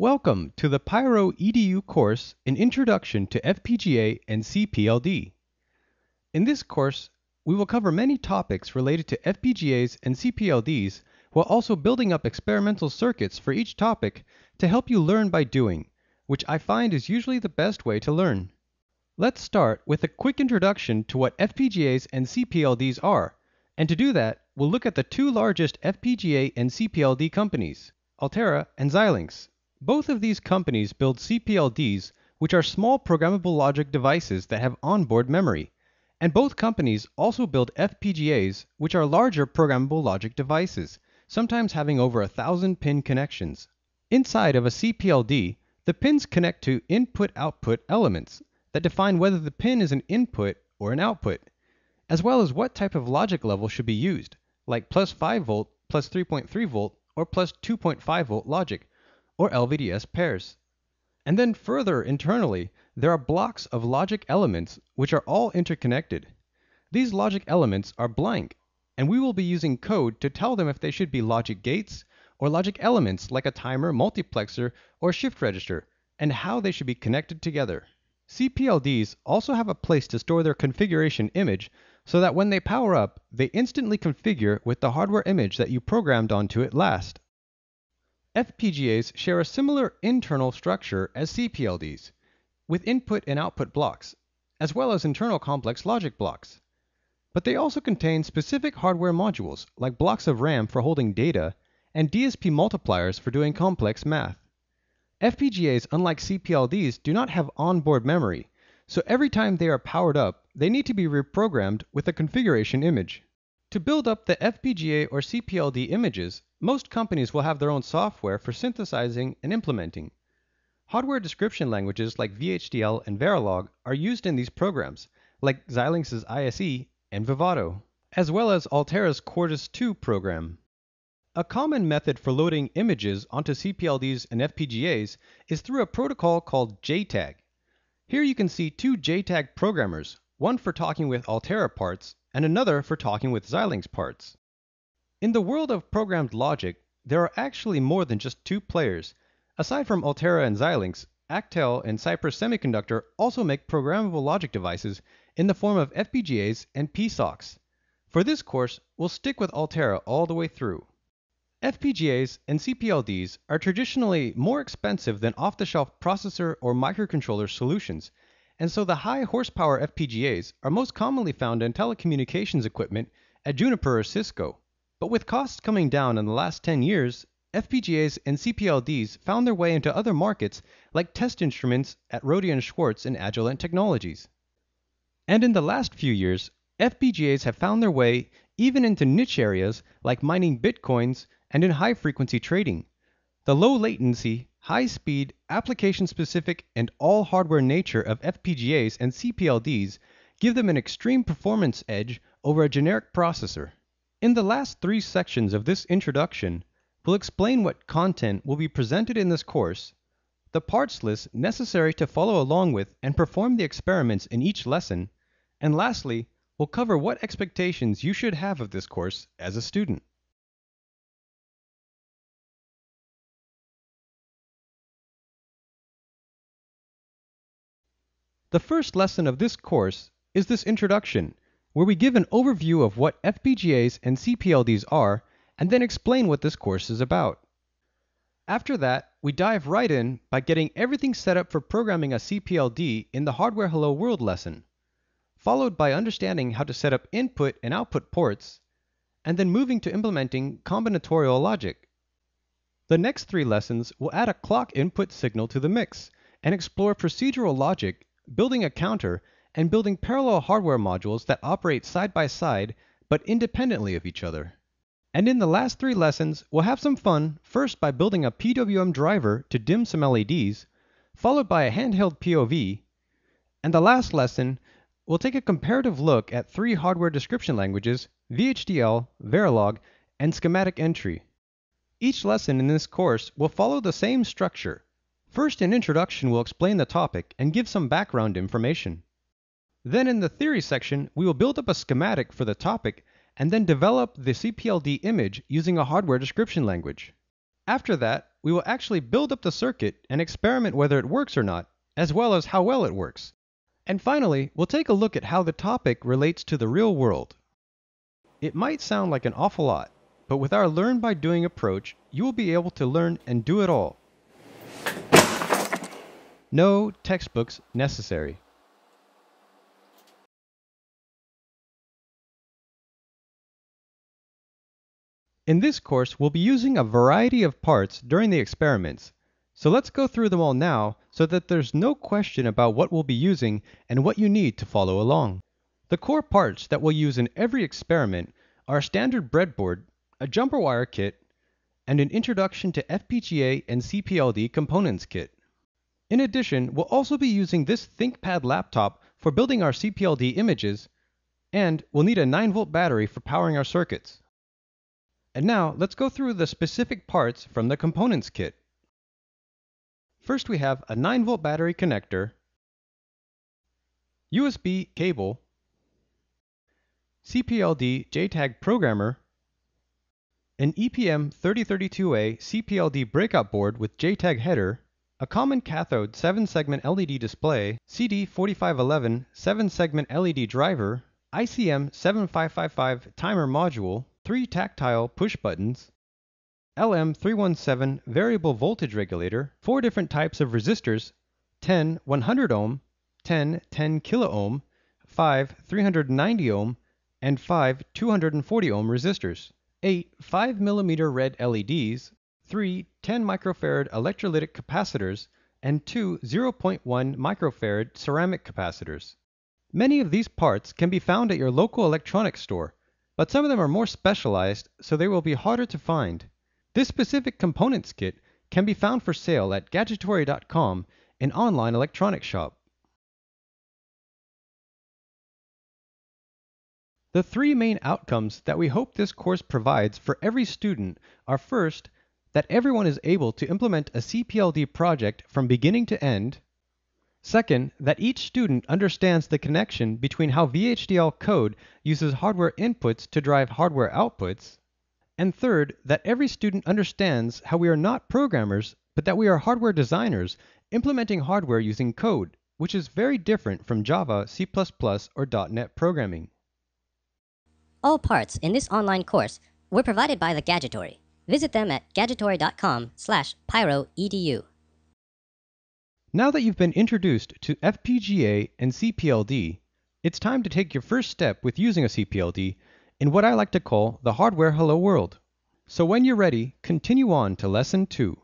Welcome to the Pyro EDU course an Introduction to FPGA and CPLD. In this course, we will cover many topics related to FPGAs and CPLDs while also building up experimental circuits for each topic to help you learn by doing, which I find is usually the best way to learn. Let's start with a quick introduction to what FPGAs and CPLDs are, and to do that, we'll look at the two largest FPGA and CPLD companies, Altera and Xilinx. Both of these companies build CPLDs, which are small programmable logic devices that have onboard memory. And both companies also build FPGAs, which are larger programmable logic devices, sometimes having over a thousand pin connections. Inside of a CPLD, the pins connect to input-output elements that define whether the pin is an input or an output, as well as what type of logic level should be used, like plus 5 volt, plus 3.3 volt, or plus 2.5 volt logic or LVDS pairs. And then further internally, there are blocks of logic elements which are all interconnected. These logic elements are blank, and we will be using code to tell them if they should be logic gates or logic elements like a timer, multiplexer, or shift register, and how they should be connected together. CPLDs also have a place to store their configuration image so that when they power up, they instantly configure with the hardware image that you programmed onto it last. FPGAs share a similar internal structure as CPLDs, with input and output blocks, as well as internal complex logic blocks. But they also contain specific hardware modules, like blocks of RAM for holding data, and DSP multipliers for doing complex math. FPGAs, unlike CPLDs, do not have onboard memory, so every time they are powered up, they need to be reprogrammed with a configuration image. To build up the FPGA or CPLD images, most companies will have their own software for synthesizing and implementing. Hardware description languages like VHDL and Verilog are used in these programs, like Xilinx's ISE and Vivado, as well as Altera's Quartus 2 program. A common method for loading images onto CPLDs and FPGAs is through a protocol called JTAG. Here you can see two JTAG programmers, one for talking with Altera parts and another for talking with Xilinx parts. In the world of programmed logic, there are actually more than just two players. Aside from Altera and Xilinx, Actel and Cypress Semiconductor also make programmable logic devices in the form of FPGAs and PSOCs. For this course, we'll stick with Altera all the way through. FPGAs and CPLDs are traditionally more expensive than off-the-shelf processor or microcontroller solutions, and so the high horsepower FPGAs are most commonly found in telecommunications equipment at Juniper or Cisco. But with costs coming down in the last 10 years, FPGAs and CPLDs found their way into other markets like test instruments at Rohde & Schwarz and Agilent Technologies. And in the last few years, FPGAs have found their way even into niche areas like mining bitcoins and in high frequency trading. The low latency, high speed, application specific, and all hardware nature of FPGAs and CPLDs give them an extreme performance edge over a generic processor. In the last three sections of this introduction, we'll explain what content will be presented in this course, the parts list necessary to follow along with and perform the experiments in each lesson, and lastly, we'll cover what expectations you should have of this course as a student. The first lesson of this course is this introduction, where we give an overview of what FPGAs and CPLDs are and then explain what this course is about. After that, we dive right in by getting everything set up for programming a CPLD in the Hardware Hello World lesson, followed by understanding how to set up input and output ports, and then moving to implementing combinatorial logic. The next three lessons will add a clock input signal to the mix and explore procedural logic building a counter, and building parallel hardware modules that operate side by side but independently of each other. And in the last three lessons, we'll have some fun first by building a PWM driver to dim some LEDs, followed by a handheld POV, and the last lesson, we'll take a comparative look at three hardware description languages, VHDL, Verilog, and schematic entry. Each lesson in this course will follow the same structure, First, in introduction, we'll explain the topic and give some background information. Then in the theory section, we will build up a schematic for the topic and then develop the CPLD image using a hardware description language. After that, we will actually build up the circuit and experiment whether it works or not, as well as how well it works. And finally, we'll take a look at how the topic relates to the real world. It might sound like an awful lot, but with our learn by doing approach, you will be able to learn and do it all. No textbooks necessary. In this course, we'll be using a variety of parts during the experiments, so let's go through them all now so that there's no question about what we'll be using and what you need to follow along. The core parts that we'll use in every experiment are a standard breadboard, a jumper wire kit, and an Introduction to FPGA and CPLD Components kit. In addition, we'll also be using this ThinkPad laptop for building our CPLD images, and we'll need a 9 volt battery for powering our circuits. And now let's go through the specific parts from the components kit. First we have a 9 volt battery connector, USB cable, CPLD JTAG programmer, an EPM 3032A CPLD breakout board with JTAG header, a common cathode 7-segment LED display, CD4511 7-segment LED driver, ICM 7555 timer module, three tactile push buttons, LM317 variable voltage regulator, four different types of resistors, 10 100 ohm, 10 10 kilo ohm, 5 390 ohm, and 5 240 ohm resistors, 8 5 millimeter red LEDs, 3 10 microfarad electrolytic capacitors, and 2 0.1 microfarad ceramic capacitors. Many of these parts can be found at your local electronics store, but some of them are more specialized, so they will be harder to find. This specific components kit can be found for sale at Gadgetory.com, an online electronics shop. The three main outcomes that we hope this course provides for every student are first, that everyone is able to implement a CPLD project from beginning to end, Second, that each student understands the connection between how VHDL code uses hardware inputs to drive hardware outputs. And third, that every student understands how we are not programmers, but that we are hardware designers implementing hardware using code, which is very different from Java, C++, or .NET programming. All parts in this online course were provided by the Gadgetory. Visit them at gadgetory.com slash pyroedu. Now that you've been introduced to FPGA and CPLD, it's time to take your first step with using a CPLD in what I like to call the hardware hello world. So when you're ready, continue on to lesson 2.